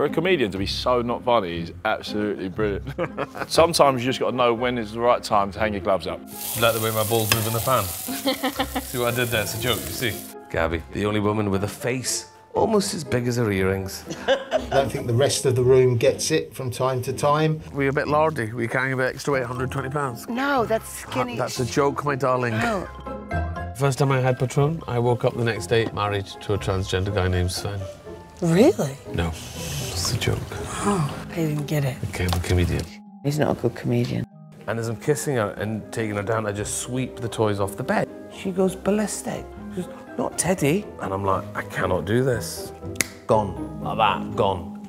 For a comedian to be so not funny is absolutely brilliant. Sometimes you just got to know when is the right time to hang your gloves up. Like the way my balls move in the fan. see what I did there? It's a joke, you see? Gabby, the only woman with a face almost as big as her earrings. I don't think the rest of the room gets it from time to time. We're a bit lardy. We carrying a bit extra weight, 120 pounds. No, that's skinny. That's a joke, my darling. No. First time I had Patron, I woke up the next day married to a transgender guy named Sven. Really? No, it's a joke. Oh, I didn't get it. Became a comedian. He's not a good comedian. And as I'm kissing her and taking her down, I just sweep the toys off the bed. She goes ballistic. She goes, not Teddy. And I'm like, I cannot do this. Gone, like that, gone.